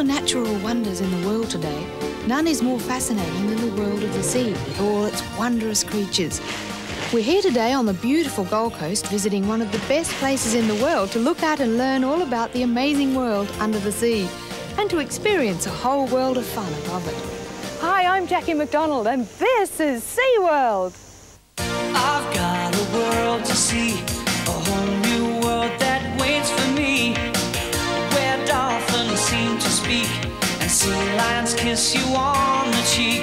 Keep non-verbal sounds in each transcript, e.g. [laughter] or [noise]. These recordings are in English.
The natural wonders in the world today, none is more fascinating than the world of the sea with all its wondrous creatures. We're here today on the beautiful Gold Coast visiting one of the best places in the world to look at and learn all about the amazing world under the sea and to experience a whole world of fun above it. Hi, I'm Jackie McDonald and this is SeaWorld. I've got a world to see, kiss you on the cheek.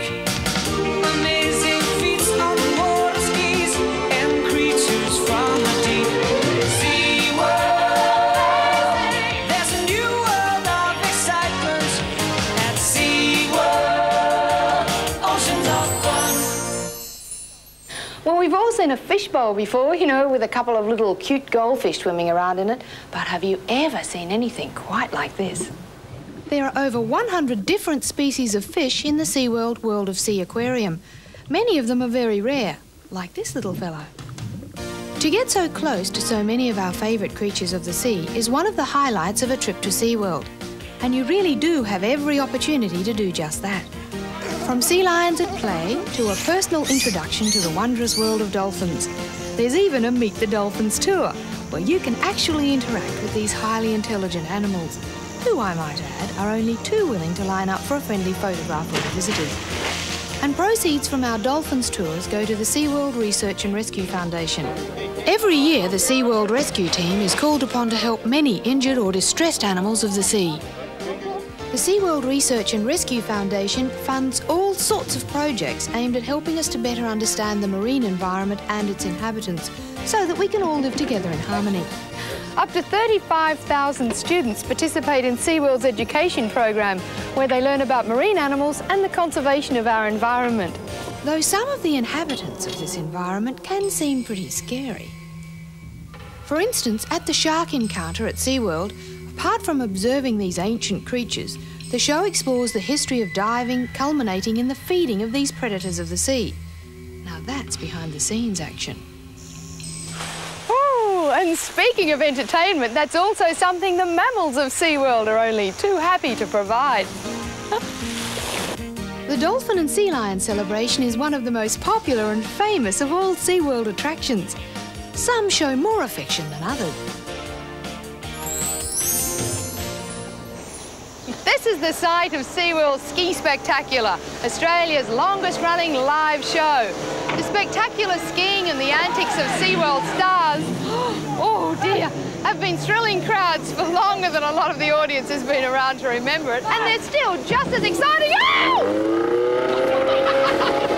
Amazing feats on water skis and creatures from the deep. SeaWorld, there's a new world of excitement at SeaWorld. Oceans of fun. Well, we've all seen a fishbowl before, you know, with a couple of little cute goldfish swimming around in it. But have you ever seen anything quite like this? There are over 100 different species of fish in the SeaWorld World of Sea Aquarium. Many of them are very rare, like this little fellow. To get so close to so many of our favourite creatures of the sea is one of the highlights of a trip to SeaWorld. And you really do have every opportunity to do just that. From sea lions at play to a personal introduction to the wondrous world of dolphins. There's even a Meet the Dolphins tour, where you can actually interact with these highly intelligent animals, who I might add are only too willing to line up for a friendly photograph with the visitors. And proceeds from our dolphins tours go to the SeaWorld Research and Rescue Foundation. Every year, the SeaWorld Rescue Team is called upon to help many injured or distressed animals of the sea. The SeaWorld Research and Rescue Foundation funds all sorts of projects aimed at helping us to better understand the marine environment and its inhabitants so that we can all live together in harmony. Up to 35,000 students participate in SeaWorld's education program, where they learn about marine animals and the conservation of our environment. Though some of the inhabitants of this environment can seem pretty scary. For instance, at the shark encounter at SeaWorld, apart from observing these ancient creatures, the show explores the history of diving, culminating in the feeding of these predators of the sea. Now that's behind the scenes action. Oh, and speaking of entertainment, that's also something the mammals of SeaWorld are only too happy to provide. The Dolphin and Sea Lion celebration is one of the most popular and famous of all SeaWorld attractions. Some show more affection than others. Is the site of SeaWorld's Ski Spectacular, Australia's longest running live show. The spectacular skiing and the antics of SeaWorld stars, [gasps] oh dear, have been thrilling crowds for longer than a lot of the audience has been around to remember it, and they're still just as exciting. Oh! [laughs]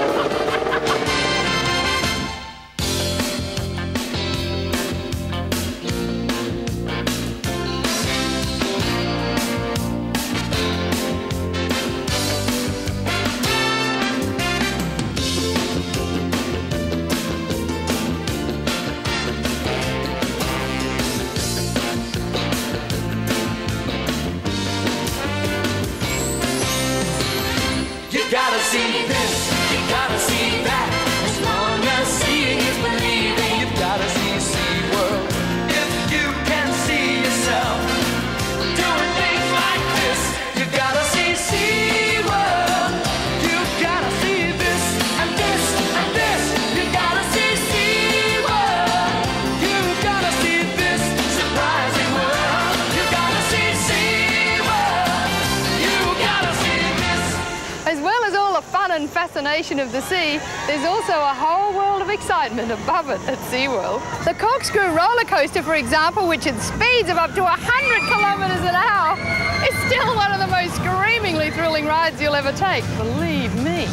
fascination of the sea, there's also a whole world of excitement above it at SeaWorld. The corkscrew roller coaster, for example, which at speeds of up to 100 kilometres an hour, is still one of the most screamingly thrilling rides you'll ever take, believe me.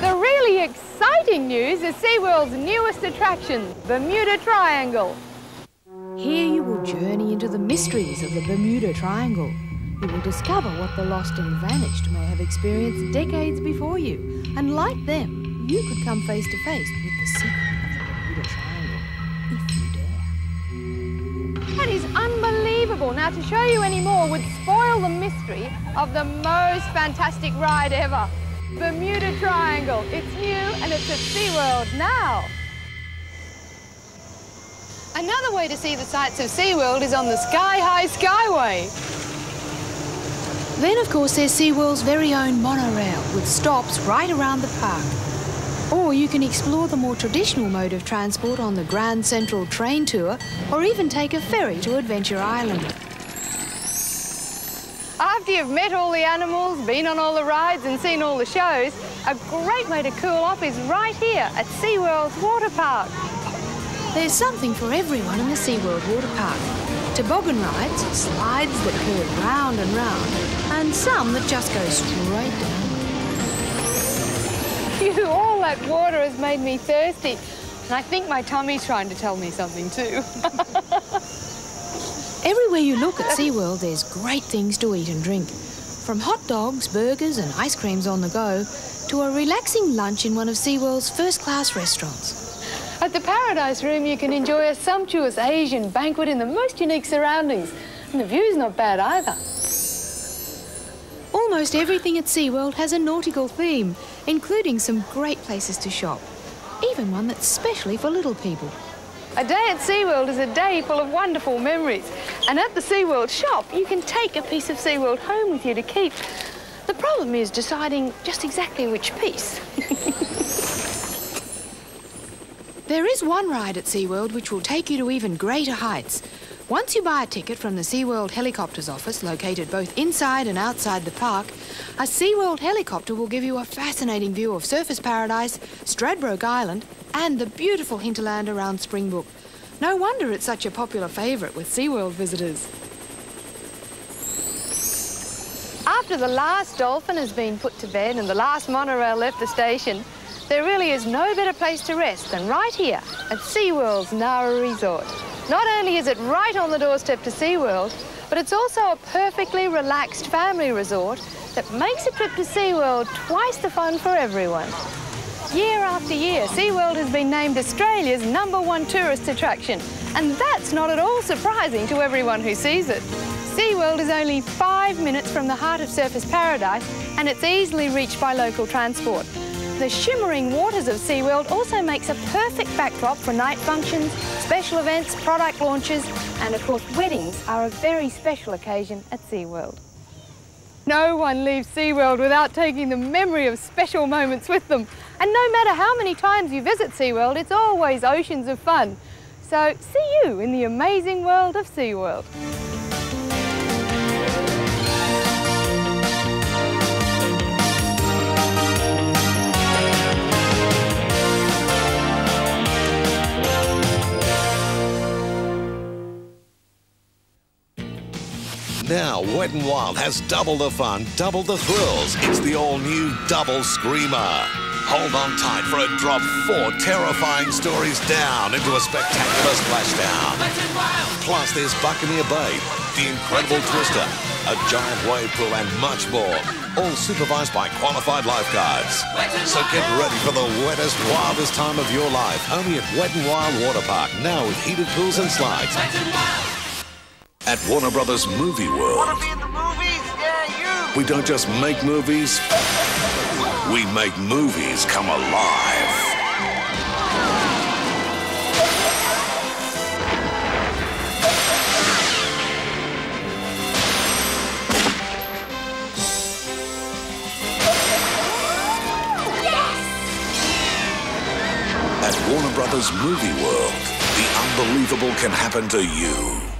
The really exciting news is SeaWorld's newest attraction, Bermuda Triangle. Here will journey into the mysteries of the Bermuda Triangle. You will discover what the lost and vanished may have experienced decades before you. And like them, you could come face to face with the secret of the Bermuda Triangle, if you dare. That is unbelievable. Now, to show you any more would spoil the mystery of the most fantastic ride ever. Bermuda Triangle. It's new and it's at SeaWorld now. Another way to see the sights of SeaWorld is on the Sky High Skyway. Then, of course, there's SeaWorld's very own monorail with stops right around the park. Or you can explore the more traditional mode of transport on the Grand Central train tour, or even take a ferry to Adventure Island. After you've met all the animals, been on all the rides and seen all the shows, a great way to cool off is right here at SeaWorld's water park. There's something for everyone in the SeaWorld water park. Toboggan rides, slides that curve round and round, and some that just go straight down. [laughs] Phew, all that water has made me thirsty. And I think my tummy's trying to tell me something too. [laughs] Everywhere you look at SeaWorld, there's great things to eat and drink. From hot dogs, burgers, and ice creams on the go, to a relaxing lunch in one of SeaWorld's first class restaurants. At the Paradise Room, you can enjoy a sumptuous Asian banquet in the most unique surroundings. And the view's not bad either. Almost everything at SeaWorld has a nautical theme, including some great places to shop. Even one that's specially for little people. A day at SeaWorld is a day full of wonderful memories. And at the SeaWorld shop, you can take a piece of SeaWorld home with you to keep. The problem is deciding just exactly which piece. [laughs] There is one ride at SeaWorld which will take you to even greater heights. Once you buy a ticket from the SeaWorld Helicopters office, located both inside and outside the park, a SeaWorld helicopter will give you a fascinating view of Surfers Paradise, Stradbroke Island, and the beautiful hinterland around Springbrook. No wonder it's such a popular favourite with SeaWorld visitors. After the last dolphin has been put to bed and the last monorail left the station, there really is no better place to rest than right here at SeaWorld's Nara Resort. Not only is it right on the doorstep to SeaWorld, but it's also a perfectly relaxed family resort that makes a trip to SeaWorld twice the fun for everyone. Year after year, SeaWorld has been named Australia's number one tourist attraction, and that's not at all surprising to everyone who sees it. SeaWorld is only five minutes from the heart of Surfers Paradise, and it's easily reached by local transport. The shimmering waters of SeaWorld also makes a perfect backdrop for night functions, special events, product launches, and of course weddings are a very special occasion at SeaWorld. No one leaves SeaWorld without taking the memory of special moments with them. And no matter how many times you visit SeaWorld, it's always oceans of fun. So see you in the amazing world of SeaWorld. Now, Wet n Wild has double the fun, double the thrills. It's the all-new Double Screamer. Hold on tight for a drop four terrifying stories down into a spectacular splashdown. Plus, there's Buccaneer Bay, The Incredible Twister, a giant wave pool, and much more. All supervised by qualified lifeguards. So get ready for the wettest, wildest time of your life. Only at Wet n Wild Water Park, now with heated pools and slides. At Warner Brothers Movie World. Wanna be in the movies? Yeah, you. We don't just make movies, we make movies come alive. At Warner Brothers Movie World, the unbelievable can happen to you.